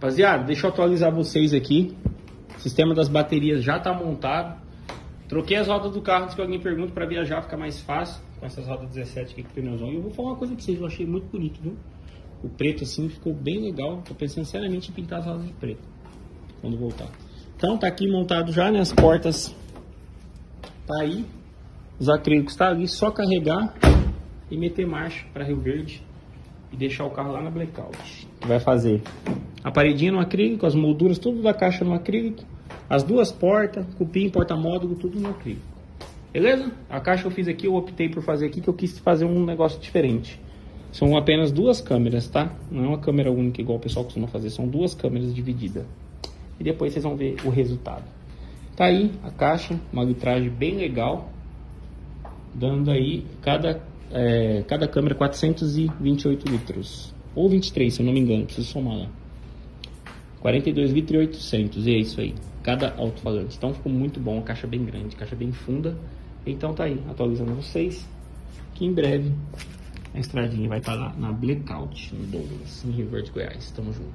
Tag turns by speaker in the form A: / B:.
A: Rapaziada, deixa eu atualizar vocês aqui. O sistema das baterias já está montado. Troquei as rodas do carro, antes que alguém pergunte, para viajar ficar mais fácil. Com essas rodas 17 aqui com pneuzão. E eu vou falar uma coisa pra vocês, eu achei muito bonito, viu? O preto assim ficou bem legal. Tô pensando seriamente em pintar as rodas de preto. Quando voltar. Então tá aqui montado já, né? As portas tá aí. Os acrílicos tá ali, só carregar e meter marcha para Rio Verde e deixar o carro lá na blackout. Vai fazer a paredinha no acrílico, as molduras tudo da caixa no acrílico, as duas portas, cupim, porta-módulo, tudo no acrílico. Beleza? A caixa eu fiz aqui, eu optei por fazer aqui, que eu quis fazer um negócio diferente. São apenas duas câmeras, tá? Não é uma câmera única igual o pessoal costuma fazer, são duas câmeras divididas. E depois vocês vão ver o resultado. Tá aí a caixa, uma litragem bem legal, dando aí cada, é, cada câmera 428 litros. Ou 23, se eu não me engano, preciso somar lá. Né? 42.800 e é isso aí. Cada alto-falante. Então ficou muito bom, a caixa bem grande, caixa bem funda. Então tá aí, atualizando vocês que em breve a estradinha vai estar lá na Blackout, no Douglas, em River de Goiás. Tamo junto.